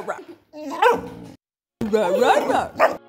rah, rah. rah, rah, rah.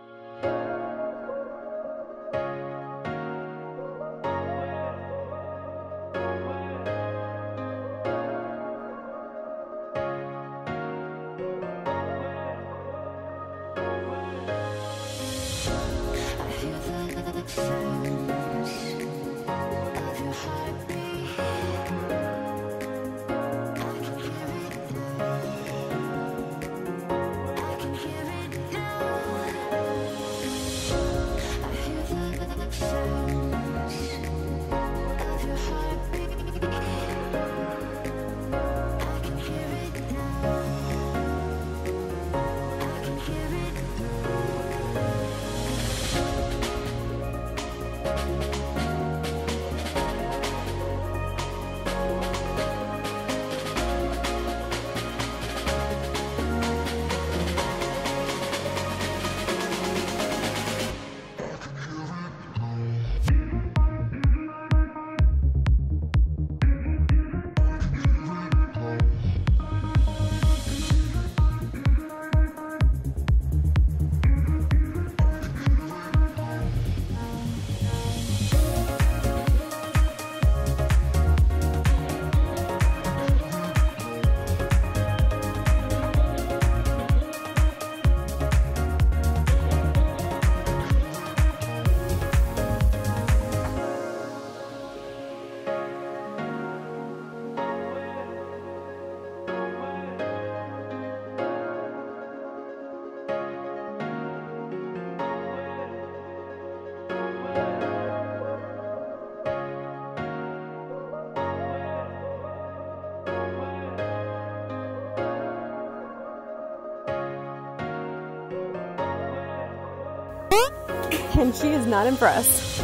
And she is not impressed.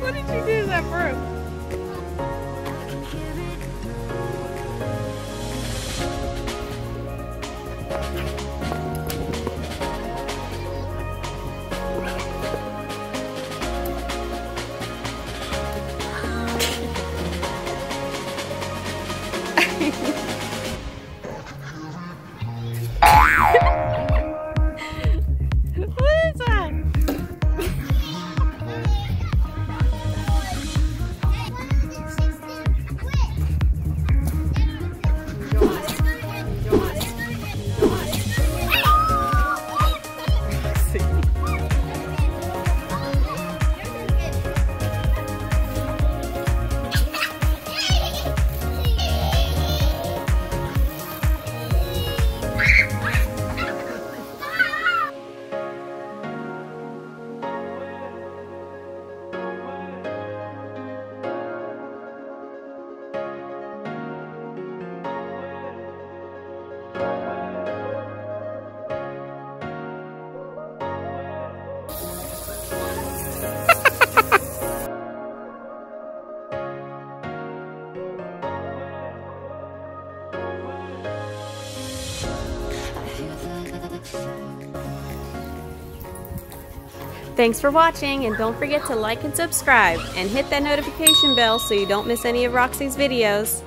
what did you do to that broom? Thanks for watching and don't forget to like and subscribe and hit that notification bell so you don't miss any of Roxy's videos.